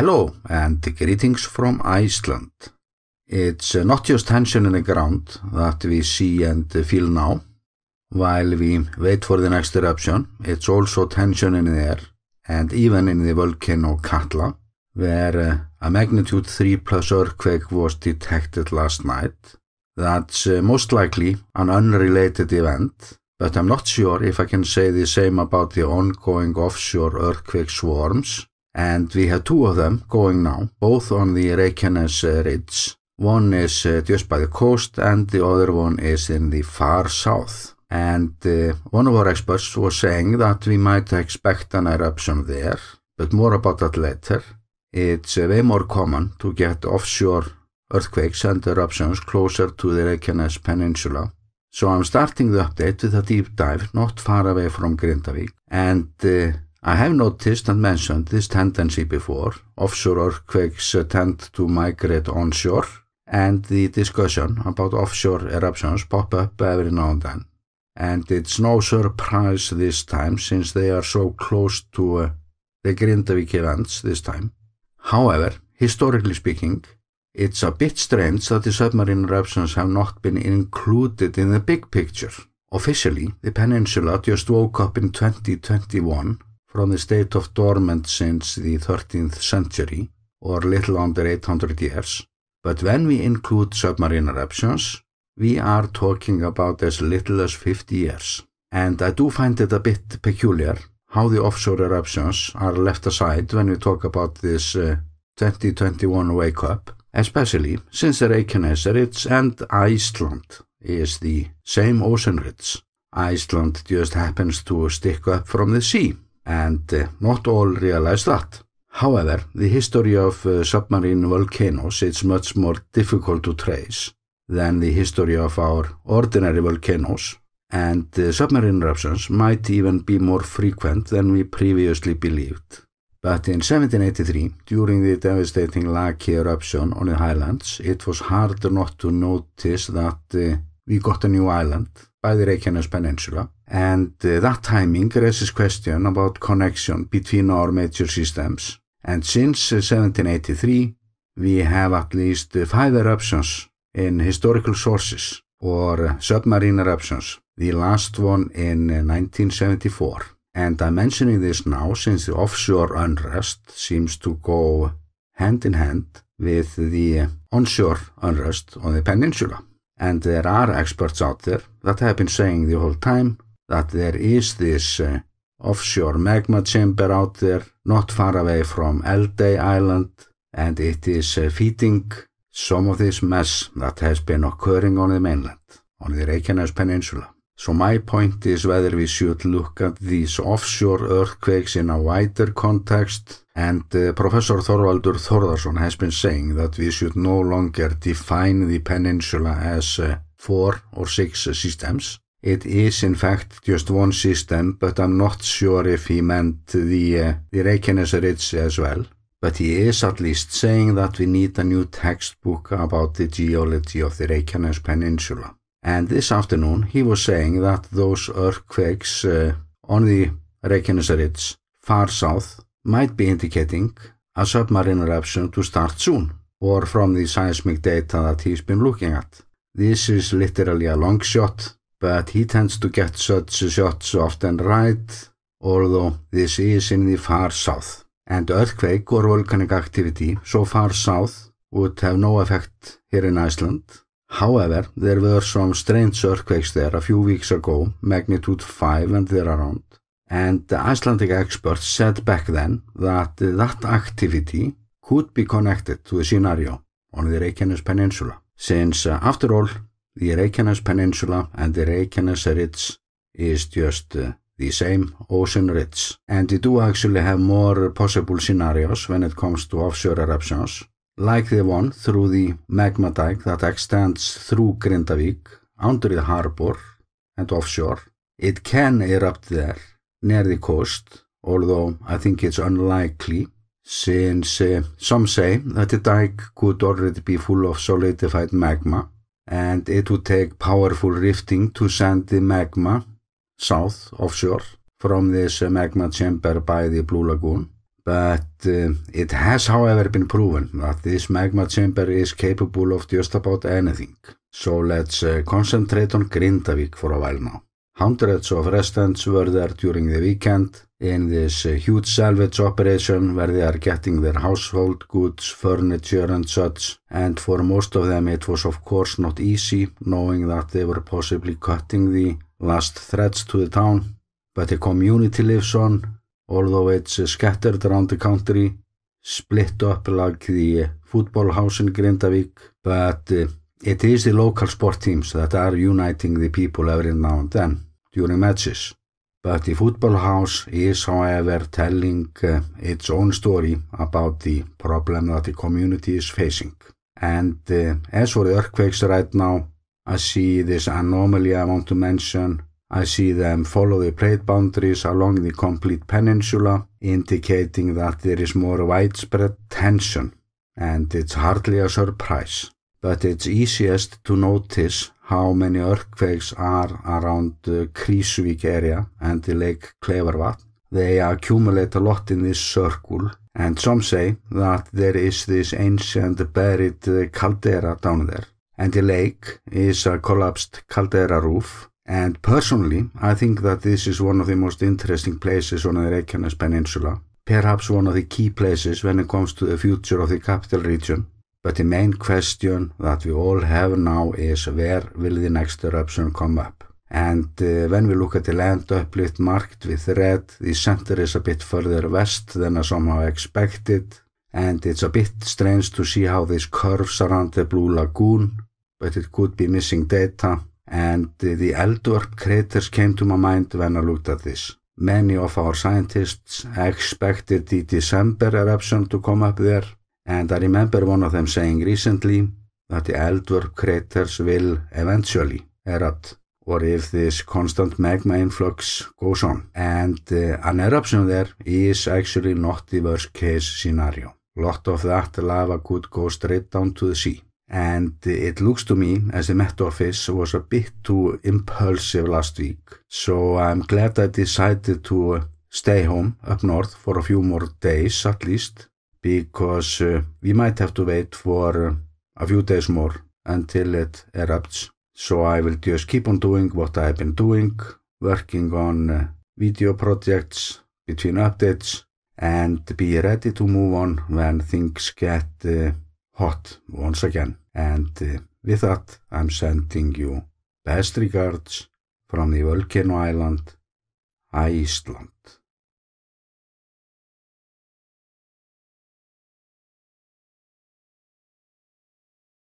Hello and greetings from Iceland. It's not just tension in the ground that we see and feel now. While we wait for the next eruption, it's also tension in the air and even in the volcano Katla, where uh, a magnitude 3 plus earthquake was detected last night. That's uh, most likely an unrelated event, but I'm not sure if I can say the same about the ongoing offshore earthquake swarms, and we have two of them going now, both on the Reykjanes uh, Ridge. One is uh, just by the coast and the other one is in the far south. And uh, one of our experts was saying that we might expect an eruption there, but more about that later. It's uh, way more common to get offshore earthquakes and eruptions closer to the Reykjanes Peninsula. So I'm starting the update with a deep dive not far away from Grindavik and uh, I have noticed and mentioned this tendency before. Offshore earthquakes tend to migrate onshore and the discussion about offshore eruptions pop up every now and then. And it's no surprise this time since they are so close to uh, the Grindavik events this time. However, historically speaking, it's a bit strange that the submarine eruptions have not been included in the big picture. Officially, the peninsula just woke up in 2021 from the state of dormant since the 13th century, or little under 800 years. But when we include submarine eruptions, we are talking about as little as 50 years. And I do find it a bit peculiar how the offshore eruptions are left aside when we talk about this uh, 2021 wake-up, especially since the Reykjanes and Iceland is the same ocean ridge. Iceland just happens to stick up from the sea, and uh, not all realize that. However, the history of uh, submarine volcanoes is much more difficult to trace than the history of our ordinary volcanoes, and uh, submarine eruptions might even be more frequent than we previously believed. But in 1783, during the devastating Laki eruption on the Highlands, it was hard not to notice that uh, we got a new island by the Reykjanes Peninsula, and uh, that timing raises question about connection between our major systems. And since uh, 1783, we have at least uh, five eruptions in historical sources, or uh, submarine eruptions, the last one in 1974. And I'm mentioning this now since the offshore unrest seems to go hand in hand with the onshore unrest on the peninsula. And there are experts out there that have been saying the whole time that there is this uh, offshore magma chamber out there not far away from Eldey Island and it is uh, feeding some of this mess that has been occurring on the mainland, on the Reykjanes Peninsula. So my point is whether we should look at these offshore earthquakes in a wider context and uh, Professor Þorvaldur Þorðarsson has been saying that we should no longer define the peninsula as uh, four or six systems. It is in fact just one system but I'm not sure if he meant the, uh, the Reykjanes Ridge as well. But he is at least saying that we need a new textbook about the geology of the Reykjanes Peninsula. And this afternoon he was saying that those earthquakes uh, on the Reykjanes Ridge far south might be indicating a submarine eruption to start soon or from the seismic data that he's been looking at. This is literally a long shot, but he tends to get such shots often right, although this is in the far south. And earthquake or volcanic activity so far south would have no effect here in Iceland However, there were some strange earthquakes there a few weeks ago, magnitude 5 and there around, and the Icelandic experts said back then that that activity could be connected to a scenario on the Reykjanes Peninsula, since uh, after all, the Reykjanes Peninsula and the Reykjanes Ridge is just uh, the same ocean ridge, and we do actually have more possible scenarios when it comes to offshore eruptions like the one through the magma dike that extends through Grindavik under the harbor and offshore. It can erupt there near the coast, although I think it's unlikely since uh, some say that the dike could already be full of solidified magma and it would take powerful rifting to send the magma south offshore from this uh, magma chamber by the Blue Lagoon but uh, it has however been proven that this magma chamber is capable of just about anything. So let's uh, concentrate on Grindavik for a while now. Hundreds of residents were there during the weekend. In this huge salvage operation where they are getting their household goods, furniture and such. And for most of them it was of course not easy knowing that they were possibly cutting the last threads to the town. But the community lives on. Although it's scattered around the country, split up like the football house in Grindavik, but uh, it is the local sport teams that are uniting the people every now and then during matches. But the football house is, however, telling uh, its own story about the problem that the community is facing. And uh, as for the earthquakes right now, I see this anomaly I want to mention I see them follow the plate boundaries along the complete peninsula, indicating that there is more widespread tension, and it's hardly a surprise. But it's easiest to notice how many earthquakes are around the Krýsuvík area and the Lake Klevervatn. They accumulate a lot in this circle, and some say that there is this ancient buried caldera down there, and the lake is a collapsed caldera roof And personally, I think that this is one of the most interesting places on the Reykjanes Peninsula, perhaps one of the key places when it comes to the future of the capital region. But the main question that we all have now is where will the next eruption come up? And uh, when we look at the land uplift marked with red, the center is a bit further west than I somehow expected. And it's a bit strange to see how this curves around the Blue Lagoon, but it could be missing data and the Eldorp craters came to my mind when I looked at this. Many of our scientists expected the December eruption to come up there, and I remember one of them saying recently that the Eldorp craters will eventually erupt, or if this constant magma influx goes on. And uh, an eruption there is actually not the worst case scenario. A lot of that lava could go straight down to the sea. and it looks to me as the Met Office was a bit too impulsive last week. So I'm glad I decided to stay home up north for a few more days at least, because uh, we might have to wait for uh, a few days more until it erupts. So I will just keep on doing what I've been doing, working on uh, video projects between updates and be ready to move on when things get hot once again. And with that, I'm sending you best regards from the volcano island, Iceland.